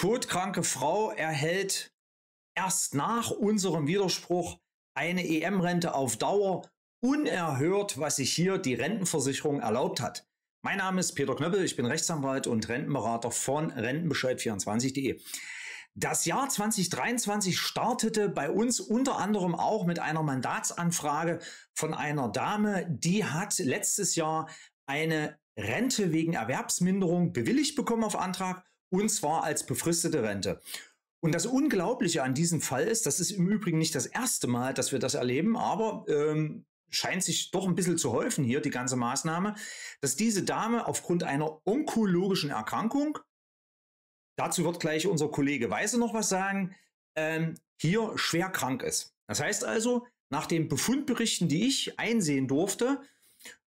Todkranke Frau erhält erst nach unserem Widerspruch eine EM-Rente auf Dauer unerhört, was sich hier die Rentenversicherung erlaubt hat. Mein Name ist Peter Knöppel, ich bin Rechtsanwalt und Rentenberater von Rentenbescheid24.de. Das Jahr 2023 startete bei uns unter anderem auch mit einer Mandatsanfrage von einer Dame, die hat letztes Jahr eine Rente wegen Erwerbsminderung bewilligt bekommen auf Antrag und zwar als befristete Rente. Und das Unglaubliche an diesem Fall ist, das ist im Übrigen nicht das erste Mal, dass wir das erleben, aber ähm, scheint sich doch ein bisschen zu häufen hier, die ganze Maßnahme, dass diese Dame aufgrund einer onkologischen Erkrankung, dazu wird gleich unser Kollege Weise noch was sagen, ähm, hier schwer krank ist. Das heißt also, nach den Befundberichten, die ich einsehen durfte,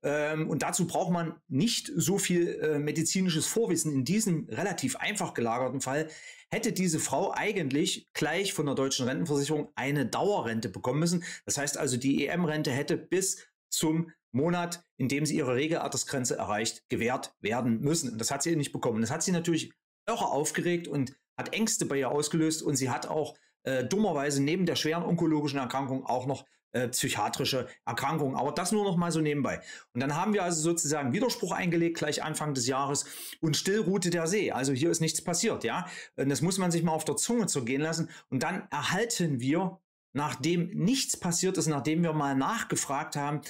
ähm, und dazu braucht man nicht so viel äh, medizinisches Vorwissen in diesem relativ einfach gelagerten Fall, hätte diese Frau eigentlich gleich von der deutschen Rentenversicherung eine Dauerrente bekommen müssen. Das heißt also, die EM-Rente hätte bis zum Monat, in dem sie ihre Regelaltersgrenze erreicht, gewährt werden müssen. Und das hat sie nicht bekommen. Das hat sie natürlich irre aufgeregt und hat Ängste bei ihr ausgelöst und sie hat auch äh, dummerweise neben der schweren onkologischen Erkrankung auch noch äh, psychiatrische Erkrankungen. Aber das nur noch mal so nebenbei. Und dann haben wir also sozusagen Widerspruch eingelegt, gleich Anfang des Jahres und still ruhte der See. Also hier ist nichts passiert, ja. Das muss man sich mal auf der Zunge zergehen lassen. Und dann erhalten wir, nachdem nichts passiert ist, nachdem wir mal nachgefragt haben,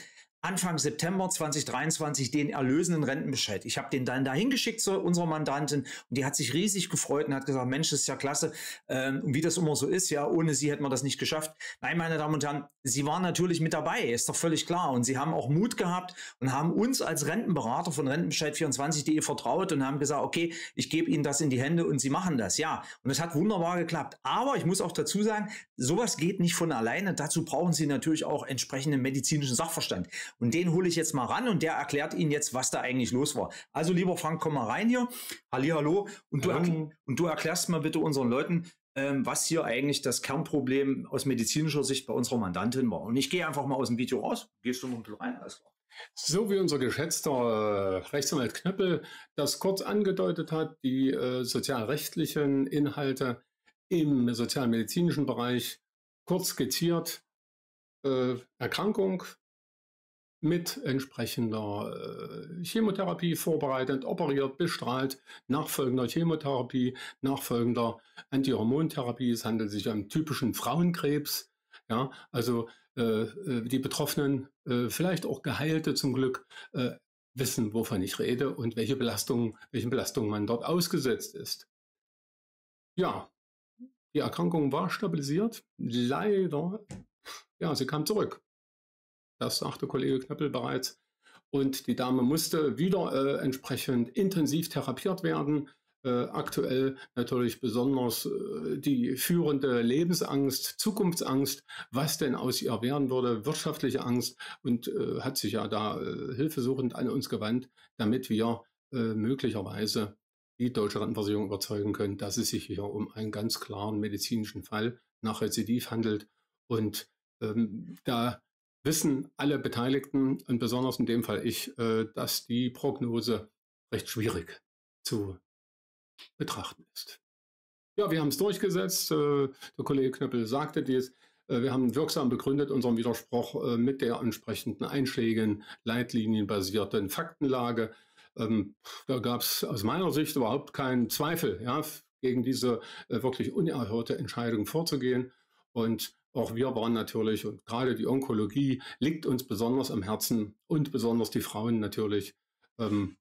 Anfang September 2023 den erlösenden Rentenbescheid. Ich habe den dann dahin geschickt zu unserer Mandantin und die hat sich riesig gefreut und hat gesagt, Mensch, das ist ja klasse. Ähm, wie das immer so ist, ja, ohne sie hätten wir das nicht geschafft. Nein, meine Damen und Herren, sie waren natürlich mit dabei, ist doch völlig klar. Und sie haben auch Mut gehabt und haben uns als Rentenberater von Rentenbescheid24.de vertraut und haben gesagt, okay, ich gebe Ihnen das in die Hände und Sie machen das. Ja, und es hat wunderbar geklappt. Aber ich muss auch dazu sagen, sowas geht nicht von alleine. Dazu brauchen Sie natürlich auch entsprechenden medizinischen Sachverstand. Und den hole ich jetzt mal ran und der erklärt Ihnen jetzt, was da eigentlich los war. Also lieber Frank, komm mal rein hier. Hallihallo. Und du, und du erklärst mal bitte unseren Leuten, ähm, was hier eigentlich das Kernproblem aus medizinischer Sicht bei unserer Mandantin war. Und ich gehe einfach mal aus dem Video raus. Gehst du noch ein bisschen rein? Alles klar. So wie unser geschätzter äh, Rechtsanwalt Knöppel das kurz angedeutet hat, die äh, sozialrechtlichen Inhalte im sozialmedizinischen Bereich kurz skizziert. Äh, Erkrankung, mit entsprechender äh, Chemotherapie vorbereitet, operiert, bestrahlt, nachfolgender Chemotherapie, nachfolgender Antihormontherapie. Es handelt sich um typischen Frauenkrebs. Ja, also äh, äh, die Betroffenen, äh, vielleicht auch Geheilte zum Glück, äh, wissen, wovon ich rede und welche Belastungen, welchen Belastungen man dort ausgesetzt ist. Ja, die Erkrankung war stabilisiert. Leider, ja, sie kam zurück. Das sagte Kollege Knöppel bereits. Und die Dame musste wieder äh, entsprechend intensiv therapiert werden. Äh, aktuell natürlich besonders äh, die führende Lebensangst, Zukunftsangst, was denn aus ihr werden würde, wirtschaftliche Angst und äh, hat sich ja da äh, hilfesuchend an uns gewandt, damit wir äh, möglicherweise die deutsche Rentenversicherung überzeugen können, dass es sich hier um einen ganz klaren medizinischen Fall nach Rezidiv handelt. Und ähm, da wissen alle Beteiligten und besonders in dem Fall ich, äh, dass die Prognose recht schwierig zu betrachten ist. Ja, wir haben es durchgesetzt. Äh, der Kollege Knöppel sagte dies. Äh, wir haben wirksam begründet unseren Widerspruch mit der entsprechenden Einschlägen, leitlinienbasierten Faktenlage. Ähm, da gab es aus meiner Sicht überhaupt keinen Zweifel, ja, gegen diese wirklich unerhörte Entscheidung vorzugehen. Und auch wir waren natürlich, und gerade die Onkologie liegt uns besonders am Herzen und besonders die Frauen natürlich. Ähm,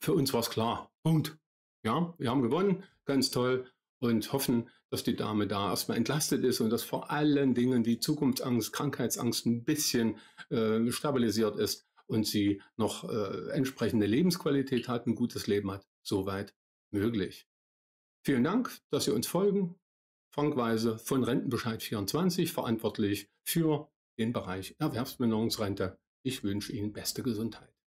für uns war es klar. Punkt. Ja, wir haben gewonnen, ganz toll und hoffen, dass die Dame da erstmal entlastet ist und dass vor allen Dingen die Zukunftsangst, Krankheitsangst ein bisschen äh, stabilisiert ist und sie noch äh, entsprechende Lebensqualität hat, ein gutes Leben hat. Soweit möglich. Vielen Dank, dass Sie uns folgen. Frank Weise von Rentenbescheid 24 verantwortlich für den Bereich Erwerbsminderungsrente. Ich wünsche Ihnen beste Gesundheit.